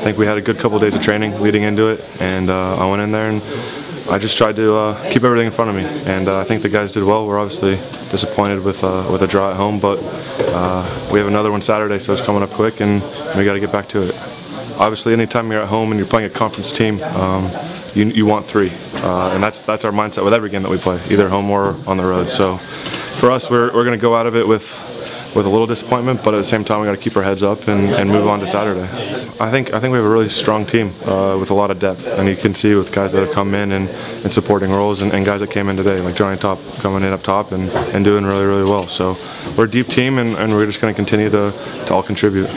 I think we had a good couple of days of training leading into it, and uh, I went in there and I just tried to uh, keep everything in front of me. And uh, I think the guys did well. We're obviously disappointed with uh, with a draw at home, but uh, we have another one Saturday, so it's coming up quick, and we got to get back to it. Obviously, anytime you're at home and you're playing a conference team, um, you, you want three, uh, and that's that's our mindset with every game that we play, either home or on the road. So for us, we're, we're going to go out of it with with a little disappointment, but at the same time, we got to keep our heads up and, and move on to Saturday. I think I think we have a really strong team uh, with a lot of depth, and you can see with guys that have come in and, in supporting roles, and, and, guys that came in today, like Johnny Top coming in up top and, and doing really really well. So we're a deep team, and, and we're just going to continue to to all contribute.